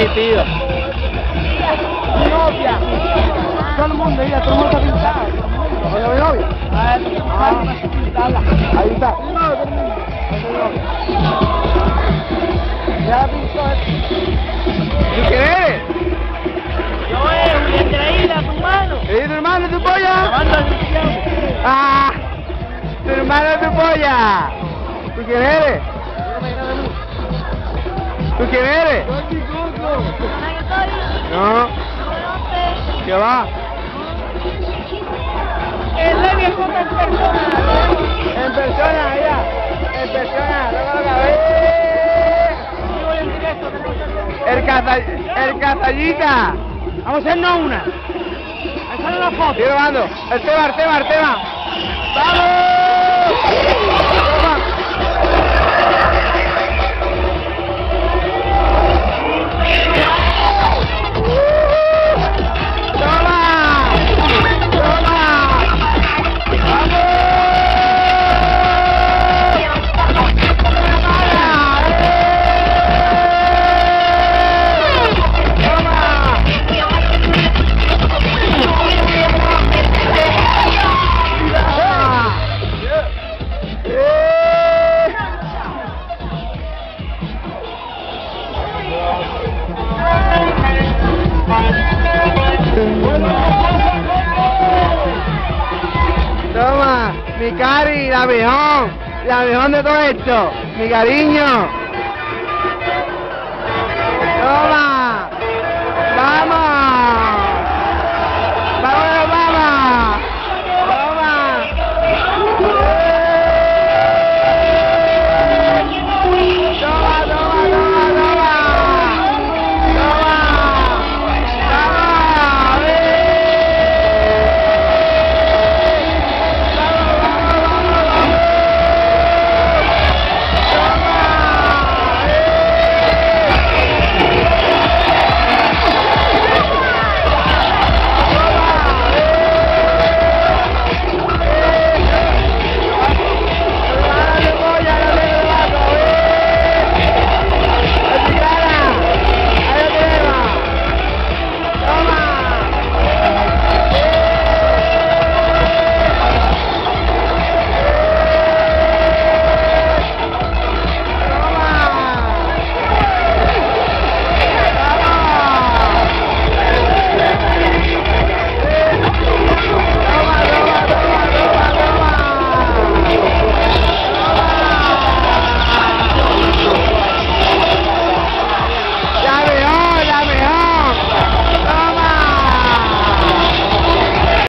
mi tío. Mi novia. Todo el mundo, mira, todo el mundo está pintado. ¿Oye, mi novia? Ah, Ahí está. Ya la pintó. ¿Tú quién eres? Yo es la Isla, tu hermano. ¿Es tu hermano tu polla? ¡Ah! ¡Tu hermano tu polla! ¿Tú quién eres? ¿Tú quién eres? No. ¿Qué va? El Levi es otra persona. En persona, ella. En persona. Luego lo que Vivo en directo, tenemos que hacer. El caza... El cazallita. Vamos a hacernos una. Ahí sale la foto. Estoy grabando. El tema, el tema, el tema. ¡Vamos! Cari, la mejor, la mejor de todo esto. Mi cariño. Toma. Vamos.